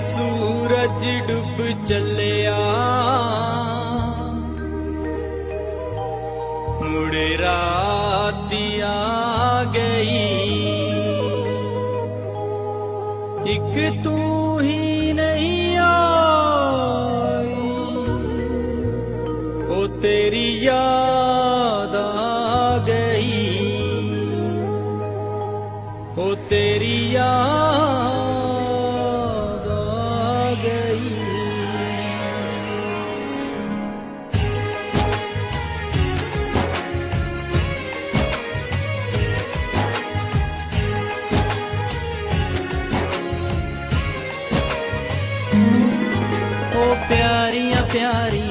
ਸੂਰਜ ਡੁੱਬ ਚੱਲਿਆ। ਮੁੜ ਰਾਤੀ ਆ ਗਈ। ਇੱਕ ਤੂੰ ਹੀ ਨਹੀਂ ਆਈ। ਉਹ ਤੇਰੀ ਯਾਦ ਆ ਗਈ। ਉਹ ਤੇਰੀ ਯਾਦ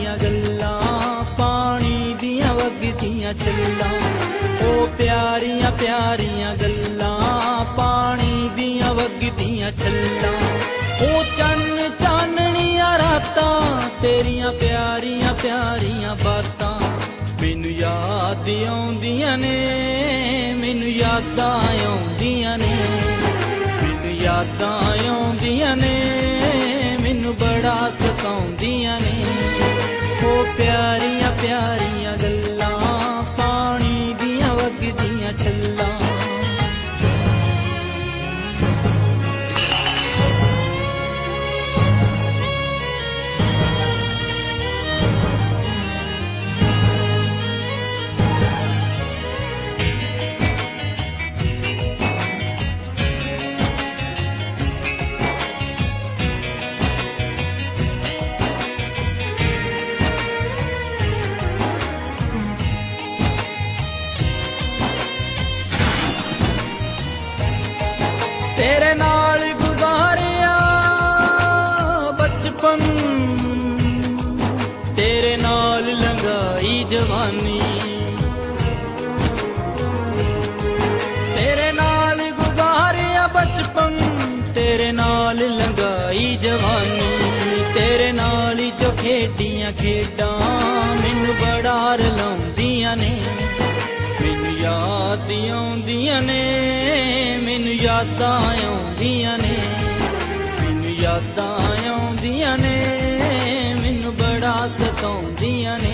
ਪਿਆਰੀਆਂ ਗੱਲਾਂ, ਪਾਣੀ ਦੀਆਂ ਵਗਦੀਆਂ ਚੱਲਾਂ। ਉਹ ਪਿਆਰੀਆਂ ਪਿਆਰੀਆਂ ਗੱਲਾਂ, ਪਾਣੀ ਦੀਆਂ ਵਗਦੀਆਂ ਚੱਲਾਂ। ਉਹ ਚੰਨ ਚਾਨਣੀਆਂ ਰਾਤਾਂ, ਤੇਰੀਆਂ ਪਿਆਰੀਆਂ ਪਿਆਰੀਆਂ ਬਾਤਾਂ। ਮੈਨੂੰ ਯਾਦ ਆਉਂਦੀਆਂ ਨੇ, ਮੈਨੂੰ ਯਾਦਾਂ ਆਉਂਦੀਆਂ ਨੇ। ਮੈਨੂੰ ਯਾਦਾਂ ਆਉਂਦੀਆਂ ਨੇ, ਮੈਨੂੰ ਬੜਾ ਸਤਾਉਂਦੀਆਂ ਪਿਆਰੀਆਂ ਪਿਆਰੀਆਂ ਤੇਰੇ ਨਾਲ ਹੀ ਜੋ ਖੇਡੀਆਂ ਖੇਡਾਂ ਮੈਨੂੰ ਬੜਾ ਰਲਾਉਂਦੀਆਂ ਨੇ। ਮੈਨੂੰ ਯਾਦ ਆਉਂਦੀਆਂ ਨੇ, ਮੈਨੂੰ ਯਾਦਾਂ ਆਉਂਦੀਆਂ ਨੇ। ਮੈਨੂੰ ਯਾਦਾਂ ਆਉਂਦੀਆਂ ਨੇ, ਮੈਨੂੰ ਬੜਾ ਸਤਾਉਂਦੀਆਂ ਨੇ।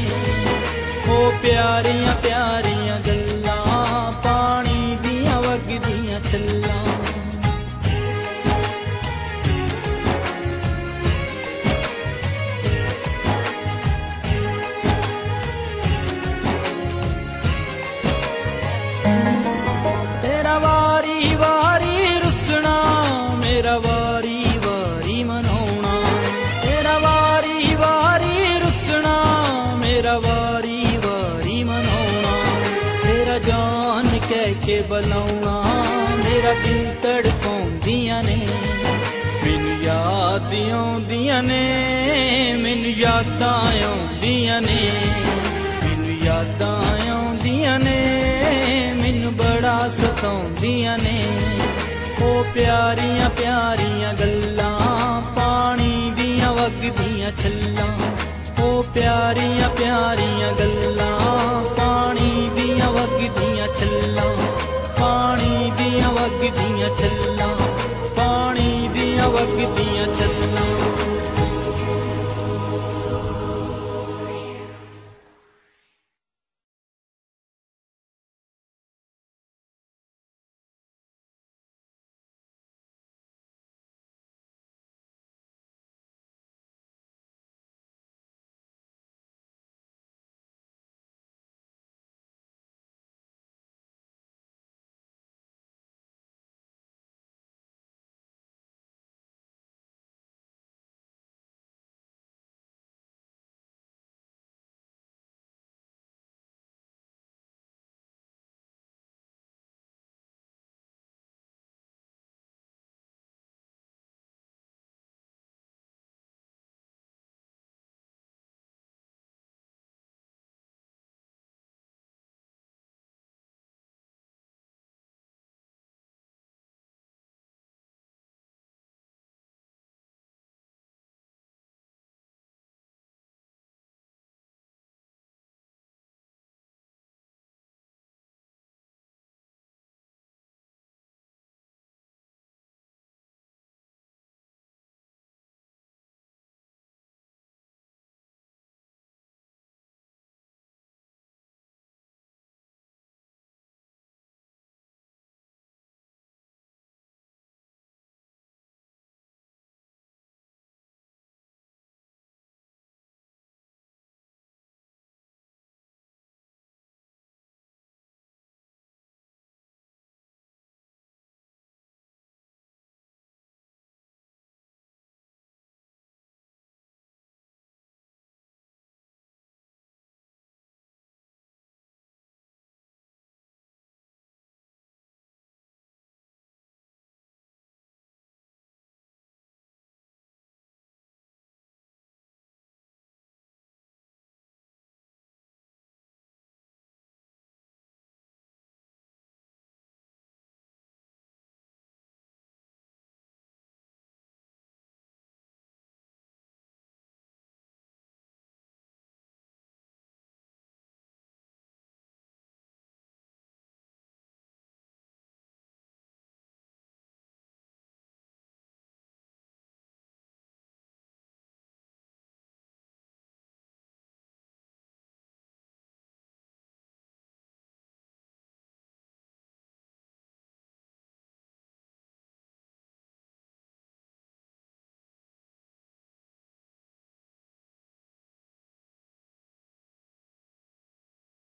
ਉਹ ਪਿਆਰੀਆਂ ਪਿਆਰੀਆਂ ਗੱਲਾਂ, ਪਾਣੀ ਦੀਆਂ ਵਗਦੀਆਂ ਛੱਲਾਂ। ਕੇ ਬੁਲਾਉਣਾ ਮੇਰਾ ਦਿਲ ਤੜਪਾਉਂਦੀਆਂ ਨੇ। ਮੈਨੂੰ ਯਾਦ ਆਉਂਦੀਆਂ ਨੇ, ਮੈਨੂੰ ਯਾਦਾਂ ਆਉਂਦੀਆਂ ਨੇ। ਮੈਨੂੰ ਯਾਦਾਂ ਆਉਂਦੀਆਂ ਨੇ, ਮੈਨੂੰ ਬੜਾ ਸਤਾਉਂਦੀਆਂ ਨੇ। ਉਹ ਪਿਆਰੀਆਂ ਪਿਆਰੀਆਂ ਗੱਲਾਂ, ਪਾਣੀ ਦੀਆਂ ਵਗਦੀਆਂ ਛੱਲਾਂ। ਉਹ ਪਿਆਰੀਆਂ ਪਿਆਰੀਆਂ ਗੱਲਾਂ ਛੱਲਾਂ। ਪਾਣੀ ਦੀਆਂ ਵਗਦੀਆਂ ਛੱਲਾਂ। ਪਾਣੀ ਦੀਆਂ ਵਗਦੀਆਂ ਛੱਲਾਂ।